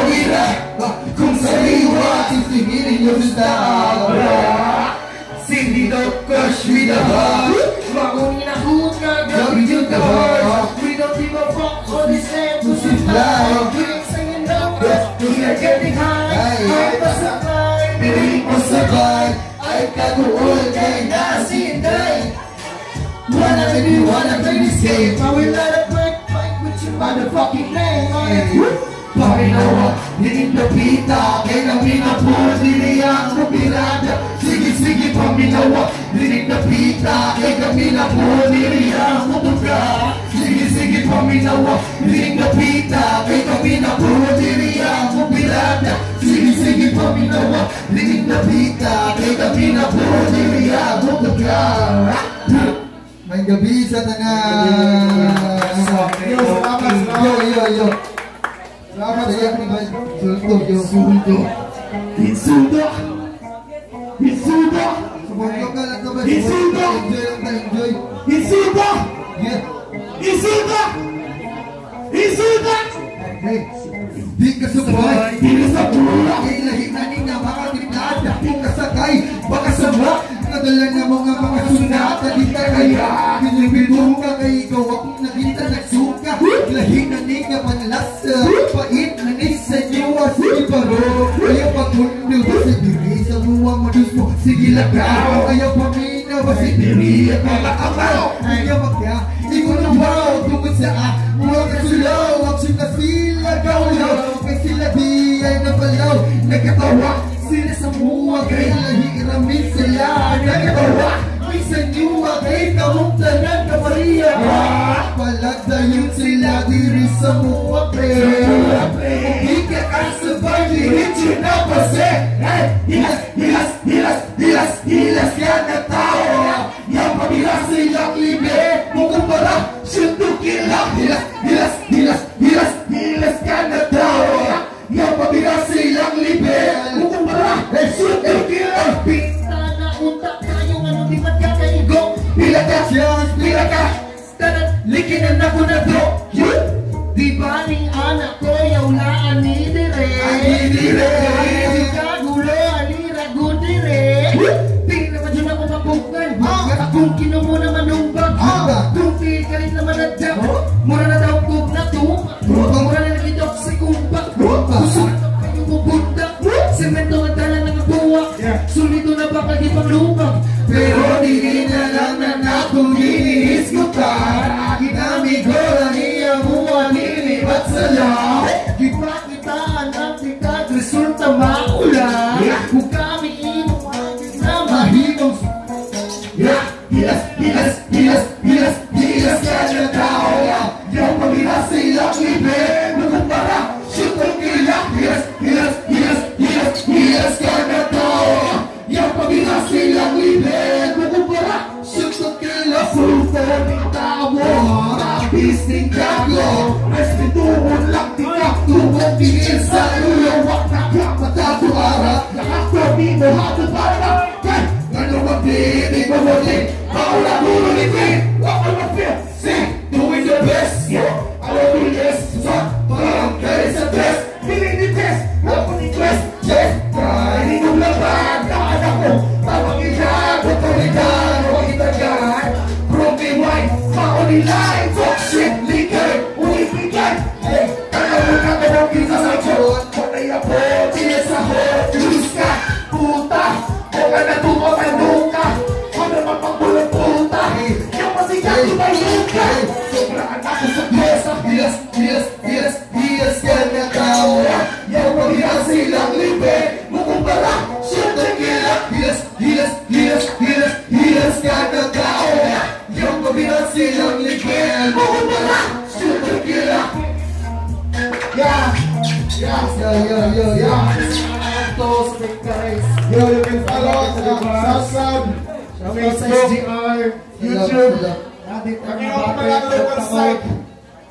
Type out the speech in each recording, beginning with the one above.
morirá Concebido sin seguir yo estaba Sin ni no koshmida Mago in a hootra, don't be We don't give a fuck We we getting high I'm a supply, we will survive I got the whole gang, I see it die Wanna make me, wanna make me safe I will not a break, fight with name Panginoon, ninindapita Kay kami na po, niliyak mo pirata Sige, sige, Panginoon, ninindapita Kay kami na po, niliyak mo tuga Sige, sige, Panginoon, ninindapita Kay kami na po, niliyak mo pirata Sige, sige, Panginoon, ninindapita Kay kami na po, niliyak mo tuga May gabi sa tanan Yo. Yo, yo, Insulto! Insulto! Insulto! Insulta! Yeah. Insulta! Insulta! Hey, di ka sabay, di ka sa pula. Hilahilanin na mga tinada, di ka sakay, baka sama. Nadala na mga mga sunata, di ka kaya. Pinibidong ka kay ikaw, akong nakita nagsuka. Lahinanin ka panlasa, Bila kau ayo pamina Masidiri at malakamaw Hindi magka Ikaw na wow Tungkol sa ah Mula ka sulaw Aksyon na sila kaulaw Kay sila di ay napalaw Nagkatawa Sila sa mua Kaya nahiramin sila Nagkatawa Minsan yuwa Kay kahumta ng kapariya Palagdayon sila Diri sa mua pre Sa mua pre Hindi ka kasabay Diretso na pase Hey! Yes! Di balik anak ko, yaw na anidire Anidire Di naman yun ako mapukan. Akong kinumo naman numbag. Ah. Tumpi ka rin naman at dap. Mura na daw kog na tuma. Mura na nagidok si kumpak. Gusto na kayo pupunta. Semento ang dala ng buwak. Sulido na baka di paglubag. Pero di na lang na nato iniis ko ka Ginamit ko lang iya mo nilibat sa law kutimiza huyo mwaka matatu ara yako mimo hatupata nanyomadini gomoni maula guru ni kwe wakalofia See, doing the best yo hallelujah yes. so param there is the best feeling the best open the best yes trying to love and adako tawag ita ko to ni dan wag ita dan prove me why mauli lie Yeah! Yo! Yo! Yo! Yo! Santos, guys. Yo, you can follow us on SoundCloud, Facebook, YouTube. Dati ka Kami mga ng website.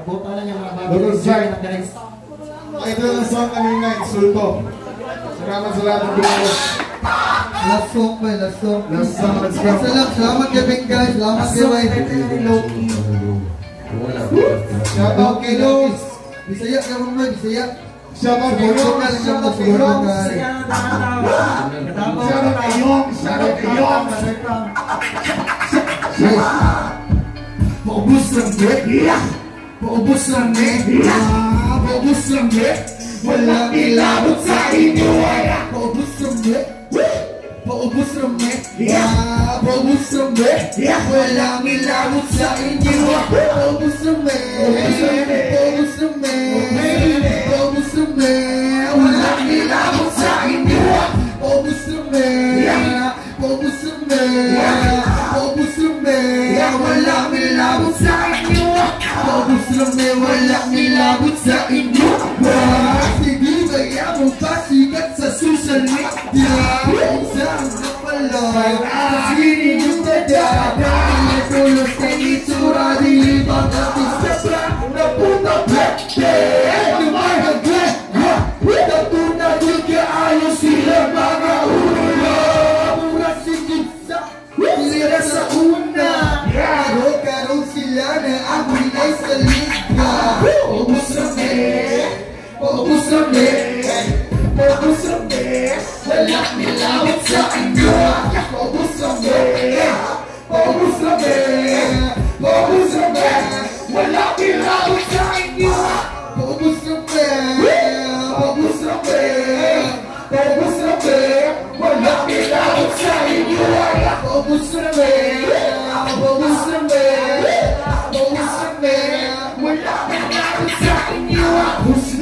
Abutan na yung mga bagay. na guys. Ito ang song kanina, Insulto. Salamat sa lahat ng bumalo. Last song ba? Last song. Last song, let's go. Salamat, salamat kay Ben guys. Salamat kay Wai. Shout out kay Luz. Bisaya ka mo ba? Bisaya. Shoutout kay Yong, shoutout kay Yong. Shoutout kay Yong, shoutout kay Yong. Paubos lang eh. Paubos lang eh. Ah, Paubos lang eh. Walang ilabot sa inyo Paubos lang eh. Paubos lang eh. Ah, Paubos lang eh. Walang ilabot sa inyo Paubos lang eh Lang eh Walang ilabot sa inyo Oh, Baby, someday. Well, let me love it something good. Baby, someday. Baby, someday. Baby, someday. Well, let me love it something good. Baby, someday. Baby, someday. Baby, someday. Well, let me love it something good. Baby, someday.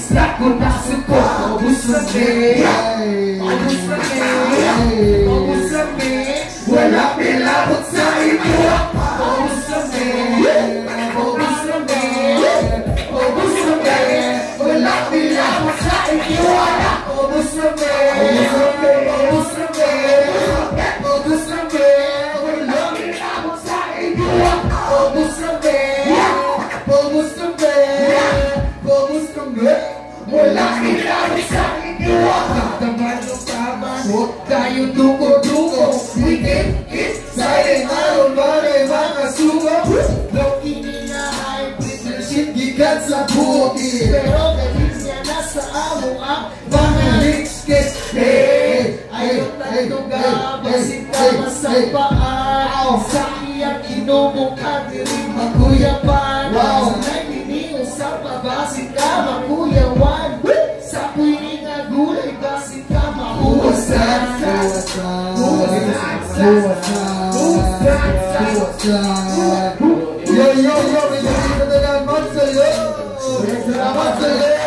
Ekstrak mu nasıl kok Olmuşsun be tayo duko-duko Ikit-it Sayang araw bagay mga sugo Loki niya hybrid na shit Gikat sa buki Pero galing niya nasa amo ang mga rich kids Hey, ayaw tayo gabasin tama sa paan Sa iyang inumong Do what's up. Do what's up. Yo, yo, yo, mi yo, yo, yo, yo, yo, yo, yo, yo, yo, yo, yo,